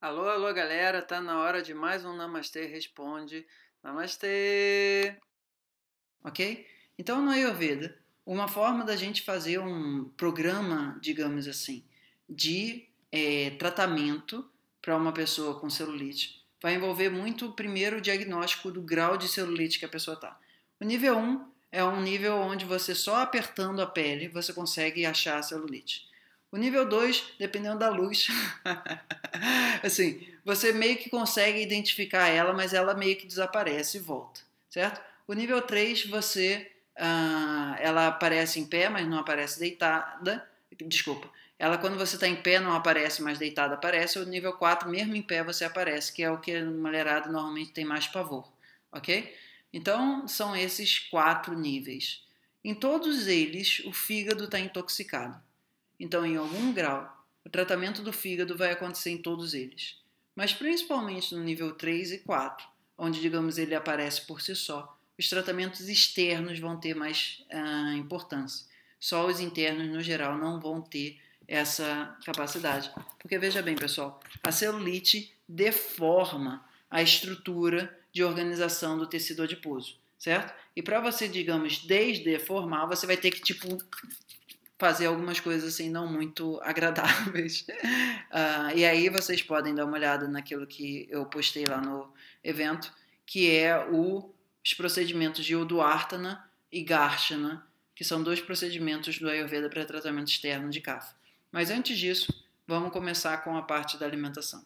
Alô, alô, galera, tá na hora de mais um Namastê Responde. Namastê! Ok? Então, no Ayurveda, uma forma da gente fazer um programa, digamos assim, de é, tratamento para uma pessoa com celulite vai envolver muito, primeiro, o diagnóstico do grau de celulite que a pessoa está. O nível 1 é um nível onde você só apertando a pele você consegue achar a celulite. O nível 2, dependendo da luz, assim, você meio que consegue identificar ela, mas ela meio que desaparece e volta, certo? O nível 3, você, uh, ela aparece em pé, mas não aparece deitada, desculpa, ela quando você está em pé não aparece, mas deitada aparece, o nível 4, mesmo em pé, você aparece, que é o que a mulherada normalmente tem mais pavor, ok? Então, são esses quatro níveis. Em todos eles, o fígado está intoxicado. Então, em algum grau, o tratamento do fígado vai acontecer em todos eles, mas principalmente no nível 3 e 4, onde, digamos, ele aparece por si só. Os tratamentos externos vão ter mais uh, importância. Só os internos, no geral, não vão ter essa capacidade. Porque veja bem, pessoal, a celulite deforma a estrutura de organização do tecido adiposo, certo? E para você, digamos, desdeformar, você vai ter que tipo fazer algumas coisas assim não muito agradáveis. Uh, e aí vocês podem dar uma olhada naquilo que eu postei lá no evento, que é o, os procedimentos de Uduartana e Garshana, que são dois procedimentos do Ayurveda para tratamento externo de Kapha. Mas antes disso, vamos começar com a parte da alimentação.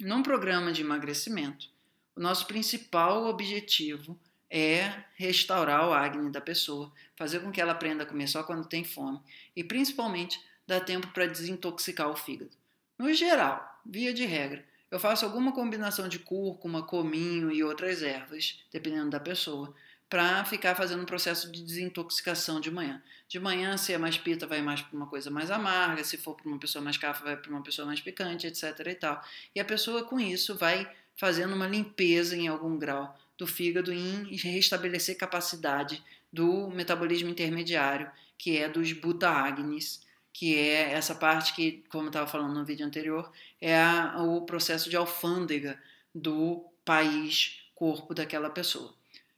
Num programa de emagrecimento, o nosso principal objetivo é restaurar o acne da pessoa, fazer com que ela aprenda a comer só quando tem fome e principalmente dar tempo para desintoxicar o fígado. No geral, via de regra, eu faço alguma combinação de cúrcuma, cominho e outras ervas, dependendo da pessoa, para ficar fazendo um processo de desintoxicação de manhã. De manhã, se é mais pita, vai mais para uma coisa mais amarga, se for para uma pessoa mais cafa, vai para uma pessoa mais picante, etc. e tal. E a pessoa com isso vai fazendo uma limpeza em algum grau do fígado em restabelecer capacidade do metabolismo intermediário, que é dos butagnes, que é essa parte que, como eu estava falando no vídeo anterior, é a, o processo de alfândega do país, corpo daquela pessoa.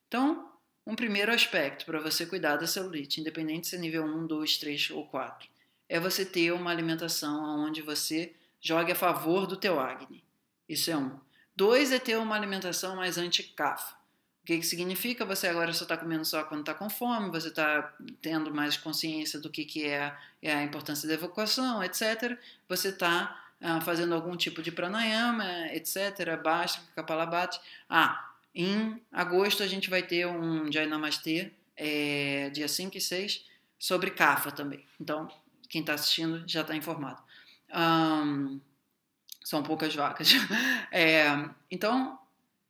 Então, um primeiro aspecto para você cuidar da celulite, independente se é nível 1, 2, 3 ou 4, é você ter uma alimentação onde você jogue a favor do teu acne. Isso é um. Dois é ter uma alimentação mais anti-CAF. O que, que significa? Você agora só está comendo só quando está com fome, você está tendo mais consciência do que, que é, é a importância da evacuação, etc. Você está ah, fazendo algum tipo de pranayama, etc. Basta, kapalabhati. Ah, em agosto a gente vai ter um Jai Namastê, é, dia 5 e 6, sobre CAFA também. Então, quem está assistindo já está informado. Um, são poucas vacas. É, então,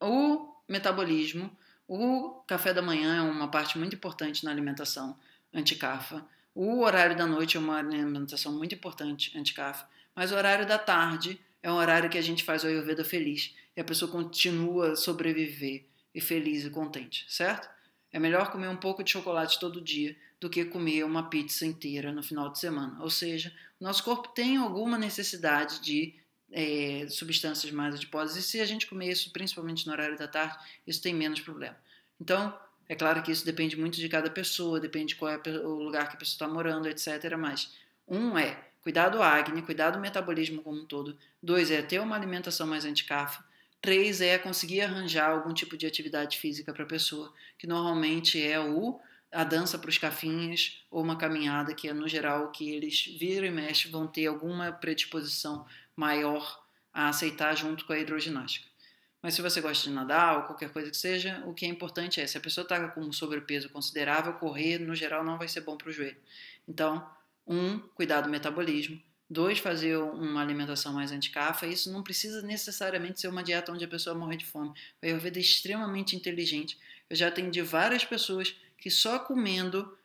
o metabolismo, o café da manhã é uma parte muito importante na alimentação anticafa. O horário da noite é uma alimentação muito importante anticafa. Mas o horário da tarde é um horário que a gente faz o Ayurveda feliz e a pessoa continua a sobreviver e feliz e contente, certo? É melhor comer um pouco de chocolate todo dia do que comer uma pizza inteira no final de semana. Ou seja, o nosso corpo tem alguma necessidade de é, substâncias mais adiposas. E se a gente comer isso, principalmente no horário da tarde, isso tem menos problema. Então, é claro que isso depende muito de cada pessoa, depende qual é o lugar que a pessoa está morando, etc. Mas um é cuidar do acne, cuidar do metabolismo como um todo. Dois é ter uma alimentação mais anticafa. Três é conseguir arranjar algum tipo de atividade física para a pessoa, que normalmente é o a dança para os cafinhas ou uma caminhada, que é no geral que eles viram e mexem, vão ter alguma predisposição maior a aceitar junto com a hidroginástica. Mas se você gosta de nadar ou qualquer coisa que seja, o que é importante é, se a pessoa está com um sobrepeso considerável, correr, no geral, não vai ser bom para o joelho. Então, um, cuidar do metabolismo. Dois, fazer uma alimentação mais anticafa. Isso não precisa necessariamente ser uma dieta onde a pessoa morre de fome. O Ayurveda é extremamente inteligente. Eu já atendi várias pessoas que só comendo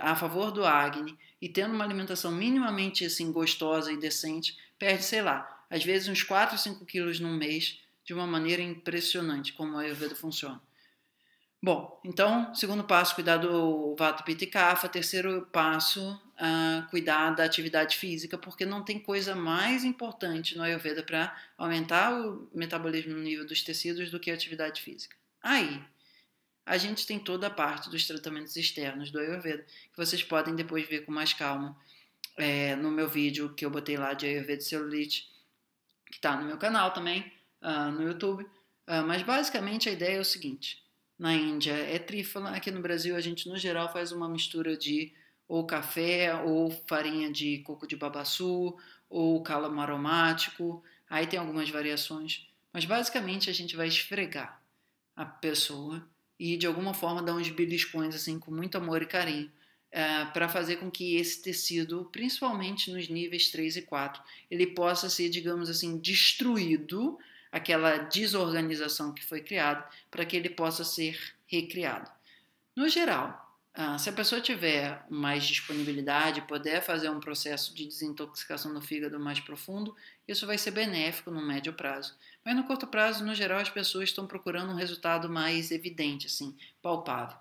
a favor do acne e tendo uma alimentação minimamente assim gostosa e decente, perde, sei lá, às vezes uns 4, 5 quilos num mês de uma maneira impressionante como a Ayurveda funciona. Bom, então, segundo passo, cuidar do Vata Pitta e. Terceiro passo, uh, cuidar da atividade física, porque não tem coisa mais importante no Ayurveda para aumentar o metabolismo no nível dos tecidos do que a atividade física. Aí, a gente tem toda a parte dos tratamentos externos do Ayurveda, que vocês podem depois ver com mais calma é, no meu vídeo que eu botei lá de Ayurveda Celulite, que está no meu canal também, uh, no YouTube. Uh, mas basicamente a ideia é o seguinte: na Índia é trífala, aqui no Brasil a gente no geral faz uma mistura de ou café, ou farinha de coco de babaçu, ou cálamo aromático, aí tem algumas variações, mas basicamente a gente vai esfregar a pessoa e de alguma forma dar uns beliscões assim com muito amor e carinho é, para fazer com que esse tecido, principalmente nos níveis 3 e 4, ele possa ser, digamos assim, destruído, aquela desorganização que foi criada, para que ele possa ser recriado. No geral, ah, se a pessoa tiver mais disponibilidade, puder fazer um processo de desintoxicação do fígado mais profundo, isso vai ser benéfico no médio prazo. Mas no curto prazo, no geral, as pessoas estão procurando um resultado mais evidente, assim, palpável.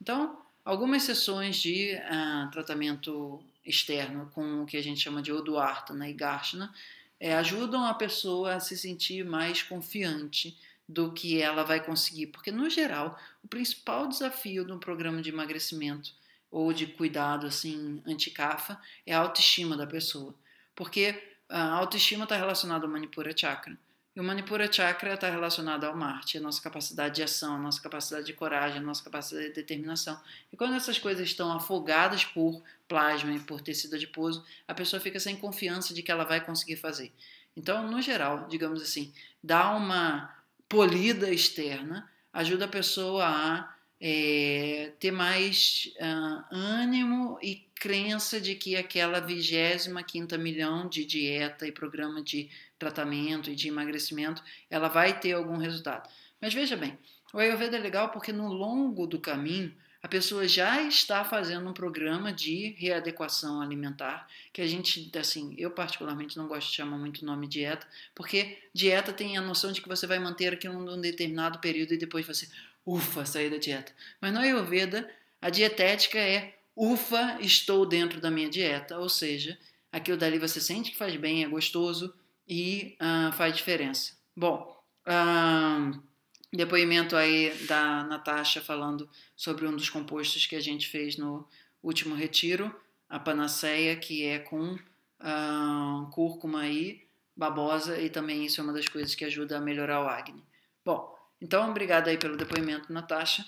Então, Algumas sessões de uh, tratamento externo com o que a gente chama de Oduartana e Garshana é, ajudam a pessoa a se sentir mais confiante do que ela vai conseguir, porque no geral o principal desafio de um programa de emagrecimento ou de cuidado assim anti-cafa é a autoestima da pessoa, porque a autoestima está relacionada ao Manipura Chakra. E o Manipura Chakra está relacionado ao Marte, a nossa capacidade de ação, a nossa capacidade de coragem, a nossa capacidade de determinação. E quando essas coisas estão afogadas por plasma e por tecido adiposo, a pessoa fica sem confiança de que ela vai conseguir fazer. Então, no geral, digamos assim, dar uma polida externa ajuda a pessoa a é, ter mais uh, ânimo e crença de que aquela vigésima quinta milhão de dieta e programa de tratamento e de emagrecimento, ela vai ter algum resultado. Mas veja bem, o Ayurveda é legal porque no longo do caminho a pessoa já está fazendo um programa de readequação alimentar, que a gente, assim, eu particularmente não gosto de chamar muito o nome dieta, porque dieta tem a noção de que você vai manter aquilo num determinado período e depois você, ufa, sair da dieta. Mas no Ayurveda, a dietética é, ufa, estou dentro da minha dieta, ou seja, aquilo dali você sente que faz bem, é gostoso, e uh, faz diferença. Bom, uh, depoimento aí da Natasha falando sobre um dos compostos que a gente fez no último retiro, a panaceia, que é com uh, cúrcuma e babosa, e também isso é uma das coisas que ajuda a melhorar o acne. Bom, então obrigado aí pelo depoimento, Natasha.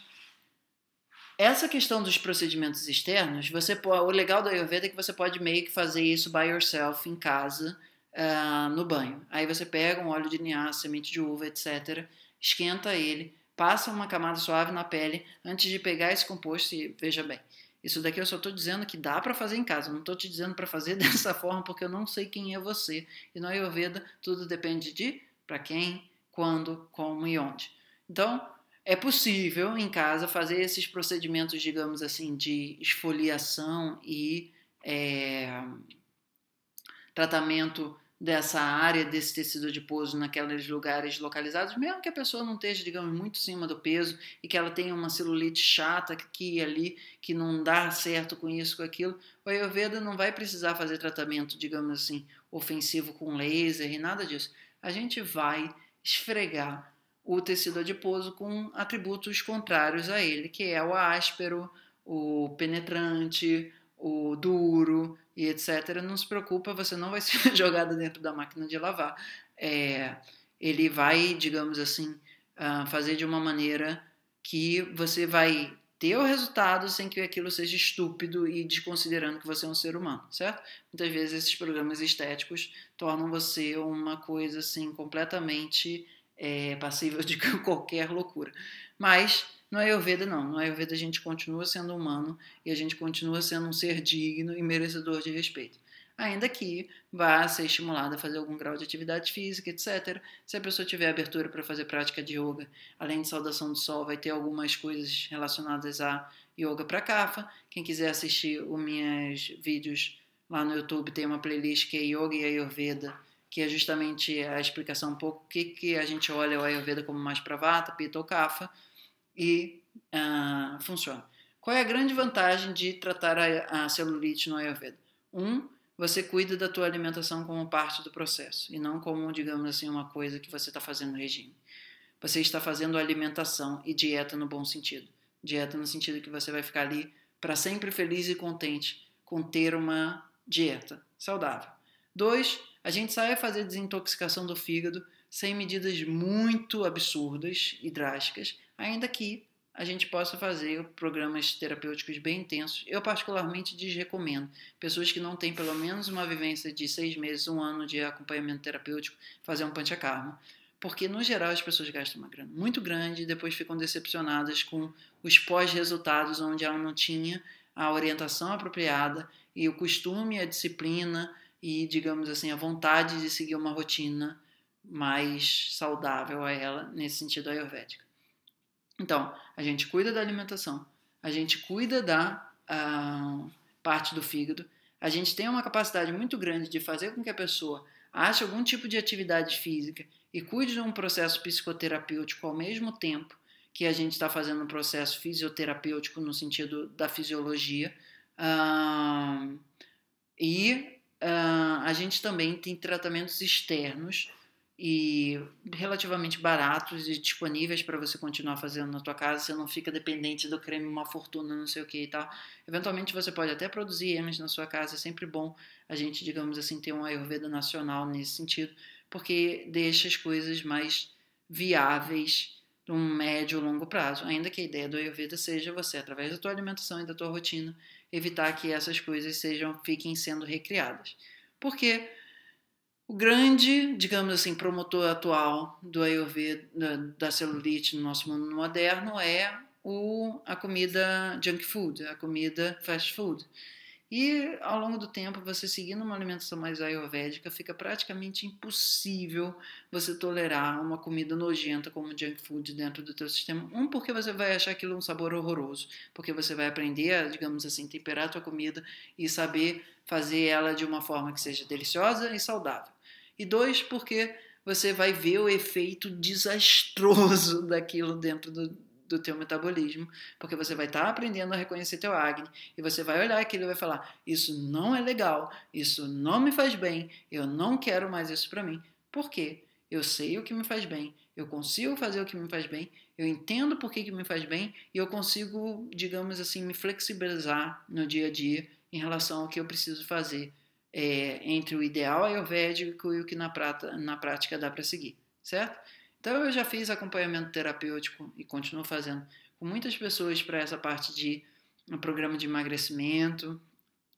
Essa questão dos procedimentos externos, você o legal do Ayurveda é que você pode meio que fazer isso by yourself em casa, uh, no banho. Aí você pega um óleo de linhaça, semente de uva, etc., esquenta ele, passa uma camada suave na pele antes de pegar esse composto e veja bem. Isso daqui eu só estou dizendo que dá para fazer em casa, não estou te dizendo para fazer dessa forma porque eu não sei quem é você. E no Ayurveda tudo depende de para quem, quando, como e onde. Então, é possível em casa fazer esses procedimentos, digamos assim, de esfoliação e é, tratamento dessa área, desse tecido adiposo naqueles lugares localizados, mesmo que a pessoa não esteja, digamos, muito acima do peso e que ela tenha uma celulite chata aqui e ali, que não dá certo com isso, com aquilo, o Ayurveda não vai precisar fazer tratamento, digamos assim, ofensivo com laser e nada disso. A gente vai esfregar o tecido adiposo com atributos contrários a ele, que é o áspero, o penetrante, o duro e etc., não se preocupa, você não vai ser jogado dentro da máquina de lavar. É, ele vai, digamos assim, uh, fazer de uma maneira que você vai ter o resultado sem que aquilo seja estúpido e desconsiderando que você é um ser humano, certo? Muitas vezes esses programas estéticos tornam você uma coisa assim completamente é, passível de qualquer loucura. Mas no Ayurveda, não. No Ayurveda, a gente continua sendo humano e a gente continua sendo um ser digno e merecedor de respeito. Ainda que vá ser estimulado a fazer algum grau de atividade física, etc. Se a pessoa tiver abertura para fazer prática de yoga, além de saudação do sol, vai ter algumas coisas relacionadas a yoga para kafa. Quem quiser assistir os meus vídeos lá no YouTube, tem uma playlist que é Yoga e Ayurveda, que é justamente a explicação um pouco que, que a gente olha o Ayurveda como mais pravata, pita ou kapha e uh, funciona. Qual é a grande vantagem de tratar a, a celulite no Ayurveda? Um, você cuida da tua alimentação como parte do processo e não como, digamos assim, uma coisa que você está fazendo no regime. Você está fazendo alimentação e dieta no bom sentido. Dieta no sentido que você vai ficar ali para sempre feliz e contente com ter uma dieta saudável. Dois, a gente sai a fazer desintoxicação do fígado sem medidas muito absurdas e drásticas, ainda que a gente possa fazer programas terapêuticos bem intensos. Eu, particularmente, desrecomendo. Pessoas que não têm pelo menos uma vivência de seis meses, um ano de acompanhamento terapêutico, fazer um panchakarma. Porque, no geral, as pessoas gastam uma grana muito grande e depois ficam decepcionadas com os pós-resultados, onde ela não tinha a orientação apropriada e o costume, a disciplina e, digamos assim, a vontade de seguir uma rotina mais saudável a ela, nesse sentido ayurvédica. Então, a gente cuida da alimentação, a gente cuida da uh, parte do fígado, a gente tem uma capacidade muito grande de fazer com que a pessoa ache algum tipo de atividade física e cuide de um processo psicoterapêutico ao mesmo tempo que a gente está fazendo um processo fisioterapêutico no sentido da fisiologia. Uh, e uh, a gente também tem tratamentos externos e relativamente baratos e disponíveis para você continuar fazendo na tua casa, você não fica dependente do creme uma fortuna, não sei o que e tal. Eventualmente você pode até produzir eles na sua casa, é sempre bom a gente, digamos assim, ter um Ayurveda nacional nesse sentido, porque deixa as coisas mais viáveis num médio ou longo prazo, ainda que a ideia do Ayurveda seja você, através da tua alimentação e da tua rotina, evitar que essas coisas sejam fiquem sendo recriadas. Porque o grande, digamos assim, promotor atual do Ayurveda, da, celulite no nosso mundo moderno é o, a comida junk food, a comida fast food. E ao longo do tempo, você seguindo uma alimentação mais ayurvédica, fica praticamente impossível você tolerar uma comida nojenta como junk food dentro do teu sistema. Um, porque você vai achar aquilo um sabor horroroso, porque você vai aprender a, digamos assim, temperar a tua comida e saber fazer ela de uma forma que seja deliciosa e saudável e dois, porque você vai ver o efeito desastroso daquilo dentro do, do teu metabolismo, porque você vai estar tá aprendendo a reconhecer teu acne e você vai olhar aquilo e vai falar: isso não é legal, isso não me faz bem, eu não quero mais isso para mim. Por quê? Eu sei o que me faz bem, eu consigo fazer o que me faz bem, eu entendo por que, que me faz bem e eu consigo, digamos assim, me flexibilizar no dia a dia em relação ao que eu preciso fazer é, entre o ideal ayurvédico e o que na, prata, na prática dá para seguir, certo? Então eu já fiz acompanhamento terapêutico e continuo fazendo com muitas pessoas para essa parte de um programa de emagrecimento,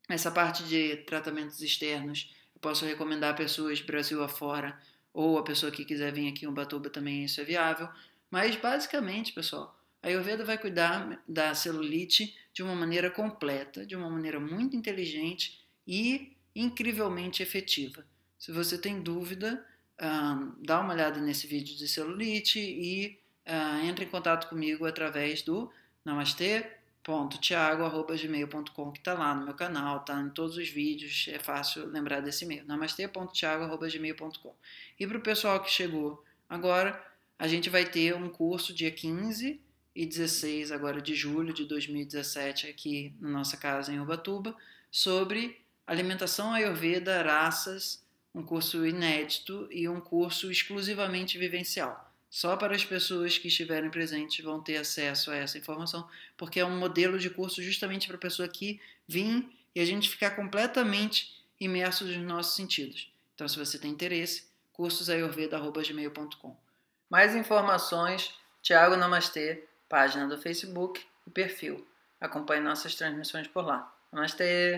essa parte de tratamentos externos. Eu posso recomendar pessoas Brasil afora ou a pessoa que quiser vir aqui em Ubatuba também isso é viável. Mas basicamente, pessoal, a Ayurveda vai cuidar da celulite de uma maneira completa, de uma maneira muito inteligente e incrivelmente efetiva. Se você tem dúvida, uh, dá uma olhada nesse vídeo de celulite e uh, entre em contato comigo através do namastê.tiago.gmail.com que está lá no meu canal, está em todos os vídeos, é fácil lembrar desse e-mail, namastê.tiago.gmail.com E para o pessoal que chegou agora, a gente vai ter um curso dia 15 e 16 agora de julho de 2017 aqui na nossa casa em Ubatuba sobre Alimentação Ayurveda, Raças, um curso inédito e um curso exclusivamente vivencial. Só para as pessoas que estiverem presentes vão ter acesso a essa informação, porque é um modelo de curso justamente para a pessoa que vir e a gente ficar completamente imerso nos nossos sentidos. Então, se você tem interesse, cursosayurveda.gmail.com. Mais informações, Tiago Namastê, página do Facebook e perfil. Acompanhe nossas transmissões por lá. Namastê!